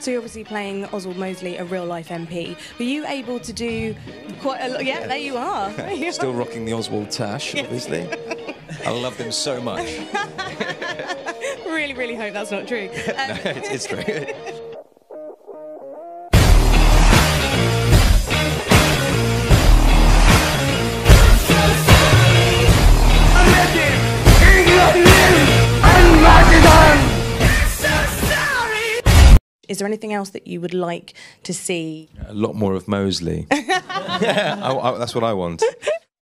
So you're obviously playing Oswald Mosley, a real life MP. Were you able to do quite a lot? Yeah, there you are. There you Still are. rocking the Oswald tash, obviously. I love them so much. really, really hope that's not true. Um, it's, it's true. Is there anything else that you would like to see? A lot more of Mosley. yeah, I, I, that's what I want.